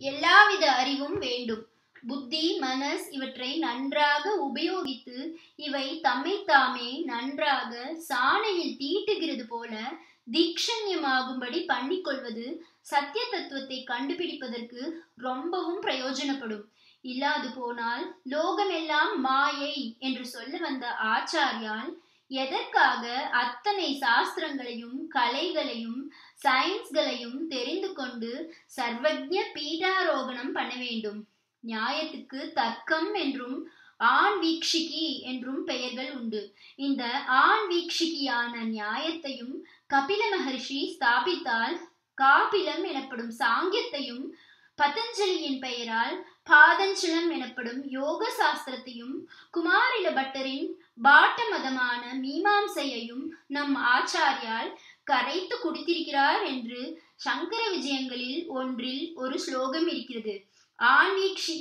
எல்லாவித அறிவும் வேண்டும். புத்தி மனஸ் இவற்றை நன்றாக உபயோகித்து இவை தம்மை தாமே நன்றாக சாணையில் தீட்டுகிறது போல தீக்ஷண்யமாகும்படி பண்ணிக்கொள்வது சத்திய தத்துவத்தை கண்டுபிடிப்பதற்கு ரொம்பவும் பிரயோஜனப்படும். இல்லாது போனால் லோகமெல்லாம் மாயை என்று சொல்ல வந்த ஆச்சாரியால் எதற்காக அத்தனை சாஸ்திரங்களையும் கலைகளையும் சயின்ஸ்களையும் தெரிந்து கொண்டு சர்வஜ பீடாரோகணம் பண்ண வேண்டும். நியாயத்துக்கு தர்க்கம் என்றும் ஆண் வீக்ஷிகி என்றும் பெயர்கள் உண்டு. இந்த ஆண் வீக்ஷிகியான நியாயத்தையும் கபில மகர்ஷி ஸ்தாபித்தால் காபிலம் எனப்படும் சாங்கியத்தையும் பதஞ்சலியின் பெயரால் பாதஞ்சலம் எனப்படும் யோக சாஸ்திரத்தையும் குமாரில பட்டரின் பாட்ட மதமான மீமாம்சையையும் நம் ஆச்சாரியால் கரைத்து குடித்திருக்கிறார் என்று சங்கர விஜயங்களில் ஒன்றில் ஒரு ஸ்லோகம் இருக்கிறது. ஆன்வீக்ஷி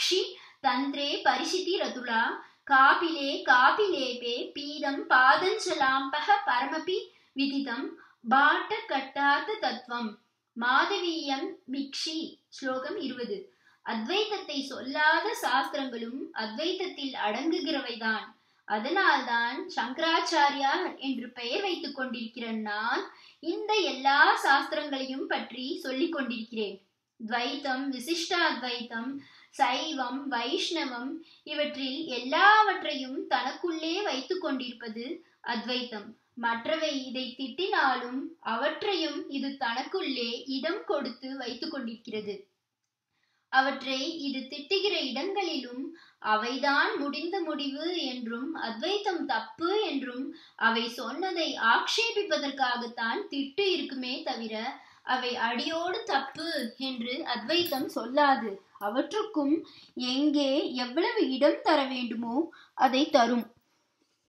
க்ஷி தந்திரே பரிசிதி ரதுலா காபிலே காபிலேபே பீதம் பாதஞ்சலாம்பக பரமபி விதிதம் பாட்ட கட்டாத தத்துவம் மாதவீயம் பிக்ஷி ஸ்லோகம் இருபது. அத்வைத்தத்தை சொல்லாத சாஸ்திரங்களும் அத்வைத்தத்தில் அடங்குகிறவைதான். அதனால்தான் சங்கராச்சாரியார் என்று பெயர் வைத்துக் கொண்டிருக்கிற நான் இந்த எல்லா சாஸ்திரங்களையும் பற்றி சொல்லிக் கொண்டிருக்கிறேன். துவைத்தம் விசிஷ்டாத்வைத்தம் சைவம் வைஷ்ணவம் இவற்றில் எல்லாவற்றையும் தனக்குள்ளே வைத்துக் கொண்டிருப்பது அத்வைத்தம். மற்றவை இதை திட்டினாலும் அவற்றையும் இது தனக்குள்ளே இடம் கொடுத்து வைத்துக் கொண்டிருக்கிறது. அவற்றை இது திட்டுகிற இடங்களிலும் அவைதான் முடிந்த முடிவு என்றும் அத்வைத்தம் தப்பு என்றும் அவை சொன்னதை ஆக்ஷேபிப்பதற்காகத்தான் திட்டு இருக்குமே தவிர அவை அடியோடு தப்பு என்று அத்வைத்தம் சொல்லாது. அவற்றுக்கும் எங்கே எவ்வளவு இடம் தர வேண்டுமோ அதை தரும்.